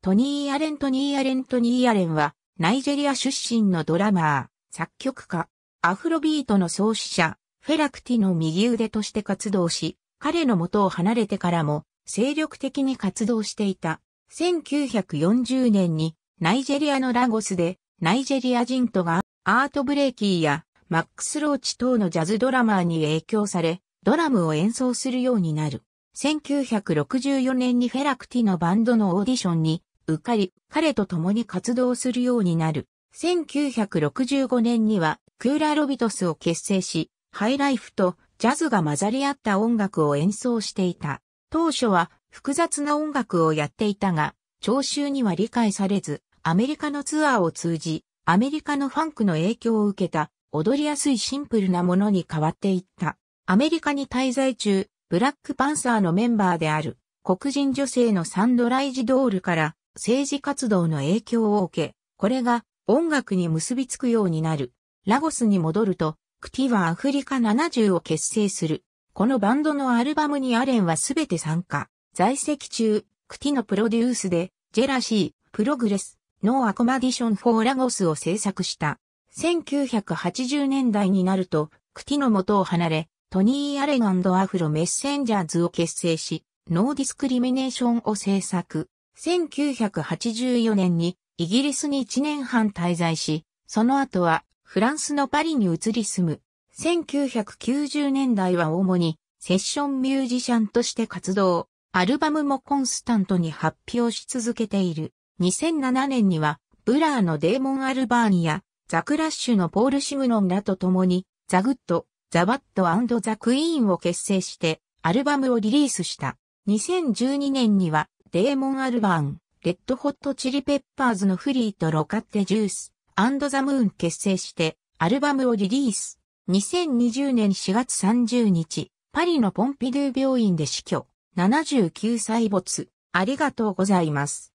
トニー・アレントニー・アレントニー・アレンは、ナイジェリア出身のドラマー、作曲家、アフロビートの創始者、フェラ・クティの右腕として活動し、彼の元を離れてからも、精力的に活動していた。1940年に、ナイジェリアのラゴスで、ナイジェリア人とが、アートブレイキーや、マックス・ローチ等のジャズドラマーに影響され、ドラムを演奏するようになる。1964年にフェラクティのバンドのオーディションに受かり、彼と共に活動するようになる。1965年にはクーラーロビトスを結成し、ハイライフとジャズが混ざり合った音楽を演奏していた。当初は複雑な音楽をやっていたが、聴衆には理解されず、アメリカのツアーを通じ、アメリカのファンクの影響を受けた、踊りやすいシンプルなものに変わっていった。アメリカに滞在中、ブラックパンサーのメンバーである、黒人女性のサンドラ・イジドールから政治活動の影響を受け、これが音楽に結びつくようになる。ラゴスに戻ると、クティはアフリカ70を結成する。このバンドのアルバムにアレンはすべて参加。在籍中、クティのプロデュースで、ジェラシー、プログレス、ノーアコモデーションフォーラゴスを制作した。1980年代になると、クティの元を離れ、トニー・アレンアフロ・メッセンジャーズを結成し、ノーディスクリミネーションを制作。1984年にイギリスに1年半滞在し、その後はフランスのパリに移り住む。1990年代は主にセッションミュージシャンとして活動。アルバムもコンスタントに発表し続けている。2007年にはブラーのデーモン・アルバーンやザ・クラッシュのポール・シムノンらと共にザ・グッド、ザ・バッドザ・クイーンを結成してアルバムをリリースした。2012年にはデーモン・アルバーン、レッドホットチリペッパーズのフリーとロケットジュース・アンド・ザ・ムーン結成して、アルバムをリリース。2020年4月30日、パリのポンピドゥ病院で死去。79歳没。ありがとうございます。